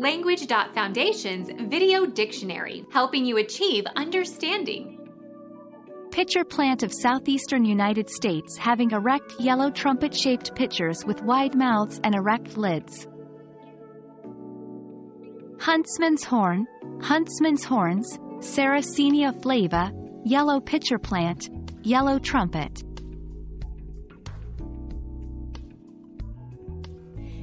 Language.Foundation's Video Dictionary, helping you achieve understanding. Pitcher plant of southeastern United States having erect yellow trumpet-shaped pitchers with wide mouths and erect lids. Huntsman's horn, huntsman's horns, Sarracenia flava, yellow pitcher plant, yellow trumpet.